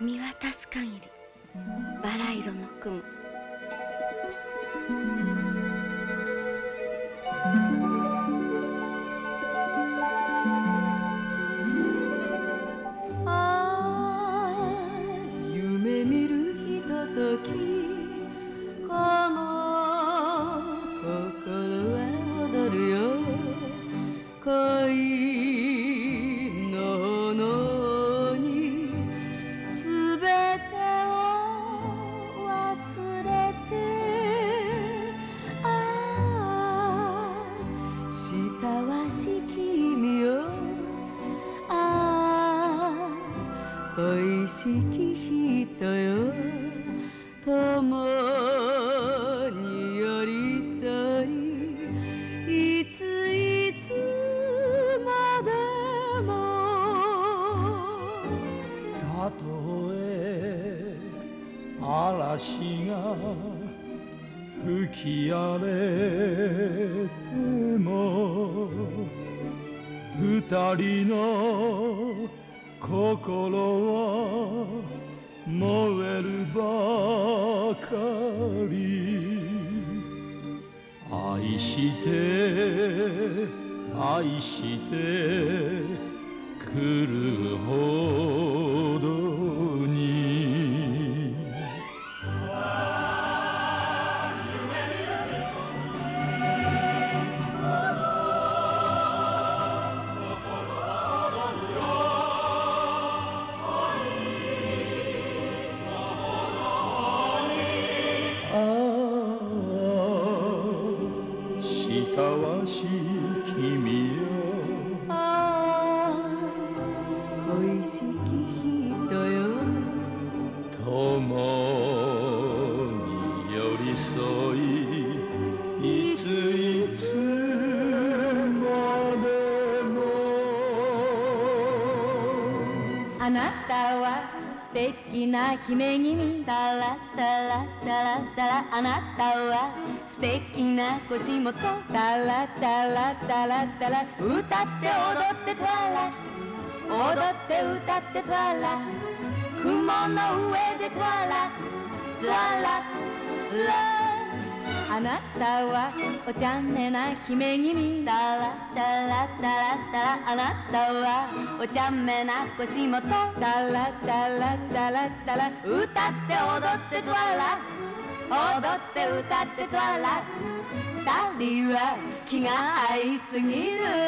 見渡す限りバラ色の雲。恋しき人よ共に寄り添いいついつまでもたとえ嵐が吹き荒れても二人の心は燃えるばかり。愛して愛して来るほど。したわし君よああ恋しき人よ。共に寄り添いいついつまでも。あなたは素敵な姫君タラタラタラタラあなたは素敵な腰元タラタラタラタラ歌って踊ってトワラ踊って歌ってトワラ雲の上でトワラトワララあなたはおちゃめな姫君だらだらだらだらあなたはおちゃめな腰元だらだらだらだら歌って踊ってトワラ踊って歌ってトワラ二人は気が合いすぎる